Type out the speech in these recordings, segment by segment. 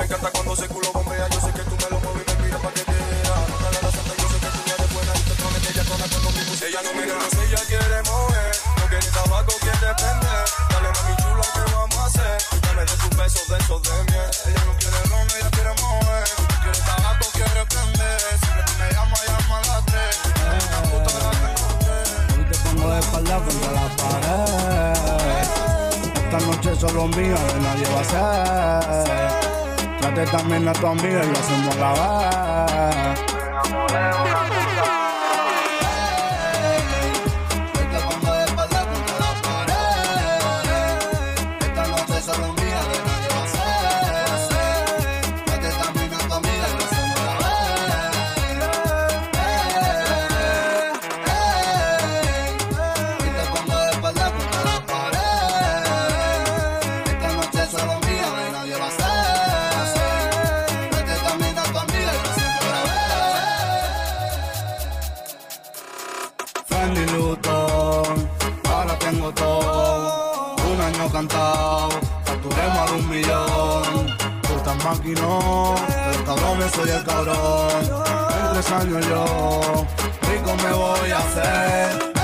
me encanta cuando se culo bombea. Yo sé que tú me lo mueves y me mira pa' que te vea. La santa, yo sé que tú eres buena y te pones ella con cuando mi música. Ella no me conoce, ella quiere mover. No quiere tabaco, quiere prender. Dale mami chula, ¿qué vamos a hacer? Dame de tus besos, besos de miel. Ella no quiere ron, ella quiere mover. Quiere tabaco, quiere prender. Siempre que me llama, llama a las tres. La puta de la tengo. Hoy te pongo de espalda contra la pared. Esta noche solo mía, de nadie va a ser. Trate también a tu amiga y lo hacemos la. Todo. Un año cantado, facturé más de un millón. Tú estás maquinón, me soy el cabrón. En tres años yo, rico me voy a hacer.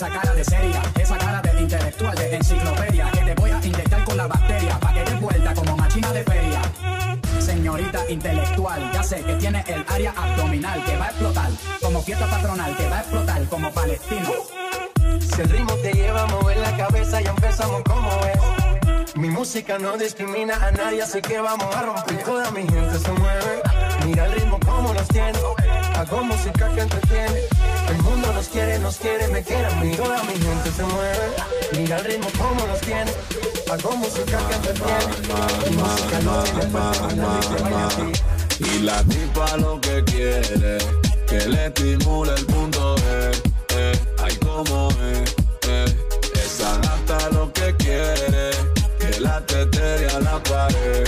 Esa cara de seria, esa cara de intelectual, de enciclopedia. Que te voy a inyectar con la bacteria, pa' que des vuelta como machina de feria. Señorita intelectual, ya sé que tiene el área abdominal que va a explotar, como fiesta patronal que va a explotar como palestino. Si el ritmo te lleva a mover la cabeza, ya empezamos como es. Mi música no discrimina a nadie, así que vamos a romper. Toda mi gente se mueve. Mira el ritmo como nos tiene. Hago música que entretiene. Nos quiere, nos quiere, me quiere a mí. Toda mi gente se mueve. Mira el ritmo como nos tiene. Hago música que entretiene. Mi música no tiene que vaya a. Y la tipa lo que quiere, que le estimule el punto G, eh, ay como es, eh. Esa gata lo que quiere, que la tetere a la pared,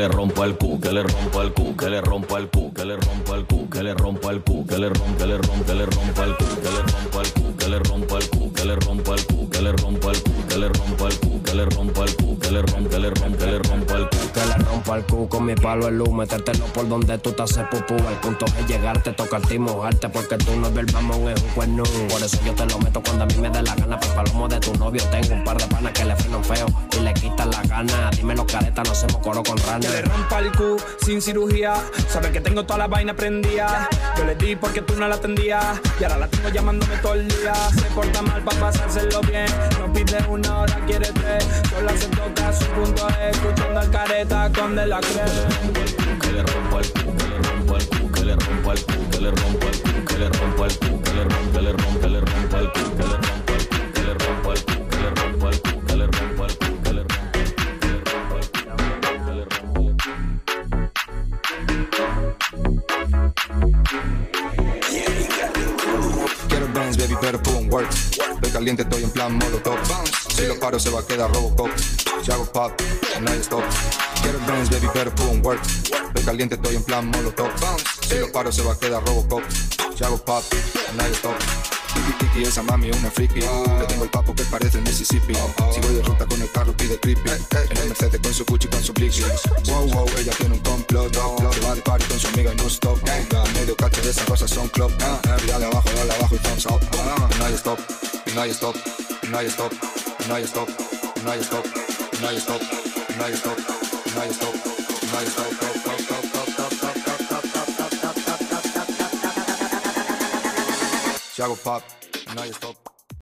le rompa el cu, que le rompa el cu, que le rompa el cu, que le rompa el cu, que le rompa el cu, que le rompa, le rompa, le rompa el cu, que le rompa el cu, que le rompa el cu, que le rompa el cu, que le rompa el cu, que le rompa el cu, que le rompa el cu, que le rompa, que le rompa, que le rompa el cu. Que le rompa el cu con mi palo el luz, metértelo por donde tú te haces pupú. El punto es llegarte, tocarte y mojarte, porque tú no ves el mamón, es un cuerno. Por eso yo te lo meto cuando a mí me dé la gana. Por palomo de tu novio tengo un par de panas que le frenan feo y le quitan la gana. Dímelo, careta, no hacemos coro con rana. Que le rompa el cu sin cirugía. Sabe que tengo toda la vaina prendida. Yo le di porque tú no la atendías. Y ahora la tengo llamándome todo el día. Se porta mal para pasárselo bien. No pide una hora, quiere tres. Hola se toca su punto escuchando al careta con de la crema. Que le rompo al que le rompo al que le rompo al que le rompo al que le rompo al que le rompo que le rompo work. Estoy caliente, estoy en plan molotov. Si lo paro, se va a quedar Robocop. Si hago pop, nadie stop. Quiero dance, baby, pero pum, work. Estoy caliente, estoy en plan molotov. Si lo paro, se va a quedar Robocop. Si hago pop, nadie stop. Tiki tiki, esa mami una friki. Le tengo el papo que parece el Mississippi. Si voy de ruta pide creepy. En el Mercedes con su Gucci, con su Blixie. Wow, wow, ella tiene un complot. Se va de party con su amiga y no stop. Medio cacho de esas cosas son club. Dale abajo, dale abajo y thumbs up. No hay stop, no hay stop, no hay stop, no hay stop, no hay stop, no hay stop, no hay stop, no hay stop, no hay stop. Si hago pop, no hay stop.